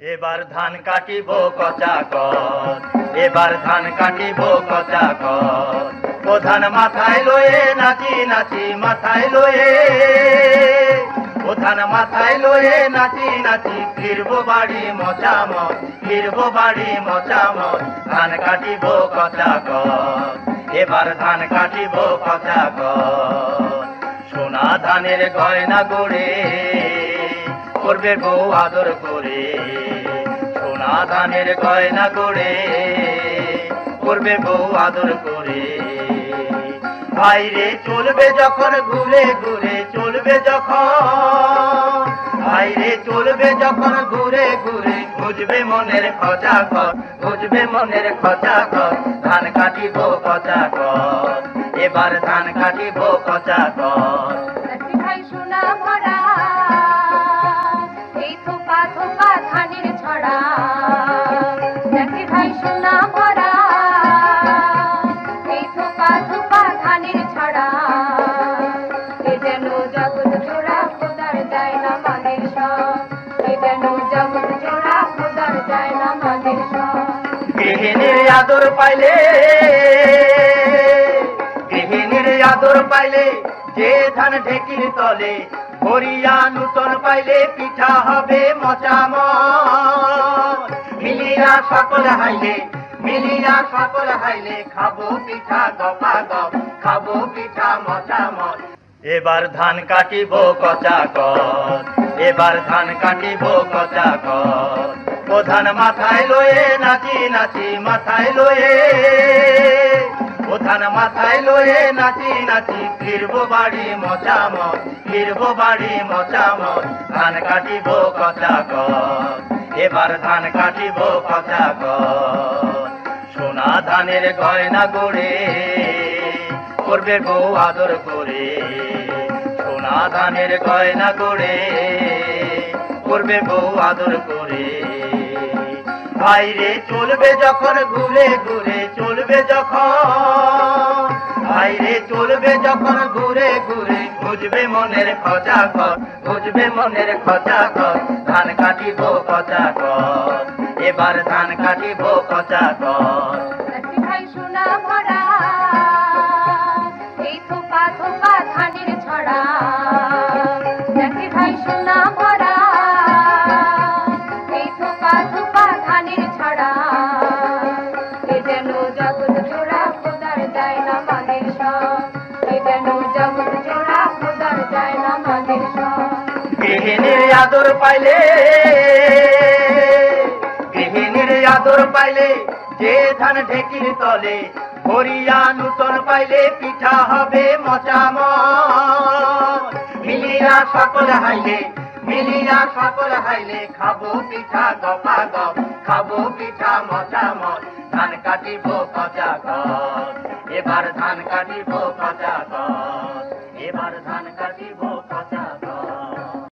এবার ধান কাটিব কচা এবার ধান কাটিব কচা কর প্রধান মাথায় লয়ে নাচি নাচি মাথায় লয়ে। প্রধান মাথায় লয়ে নাচি নাচি, ফিরবো বাড়ি মচামত ফিরবো বাড়ি মচামত ধান কাটিব কচা এবার ধান কাটিব কচা। সোনা ধানের গয়না গড়ে, করবে বউ আদর করে। সোনা ধানের গয়না গড়ে করবে বউ আদর করে। বাইরে চলবে যখন ঘুরে ঘুরে, চলবে যখন। বাইরে চলবে যখন ঘুরে ঘুরে বুঝবে মনের খচা কর বুঝবে মনের খচা কর ধান কাটিব কচা কর এবার ধান কাটিব কচা কর ভাই সোনা গৃহিণীর আদর পাইলে, গৃহিণীর আদর পাইলে, যে ধান ঢেকির তলে ভরিয়া নূতন পাইলে পিঠা হবে মচাম মিলিয়া সকল হাইলে, মিলিয়া সকল হাইলে খাব পিঠা গপা গপ, খাব পিঠা মচামত এবার ধান কাটিব কচা কর এবার ধান কাটিব কচা কর প্রধান মাথায় লয়ে, নাচি নাচি, মাথায় লয়ে। প্রধান মাথায় লয়ে, নাচি নাচি, ফিরবো বাড়ি মচামত ফিরবো বাড়ি মচামত ধান কাটিব কচা কর এবার ধান কাটিব কচা কর সোনা ধানের গয়না গড়ে, করবে বউ আদর করে। সোনা ধানের গয়না গড়ে, করবে বউ আদর করে। বাইরে চলবে যখন ঘুরে ঘুরে, চলবে যখন। বাইরে চলবে যখন ঘুরে ঘুরে বুঝবে মনের খচা কর বুঝবে মনের খচা কর ধান কাটিব কচা কর এবার ধান কাটিব কচা কর ধানের ছড়া। গৃহিণীর আদর পাইলে, গৃহিণীর আদর পাইলে, যে ধান ঢেকির তলে ভরিয়া নূতন পাইলে পিঠা হবে মচাম মিলিয়া সকল হাইলে, মিলিয়া সকল হাইলে খাব পিঠা গপা গপ খাব পিঠা মচামত ধান কাটিব কচা কর এবার ধান কাটিব ধান কাটিব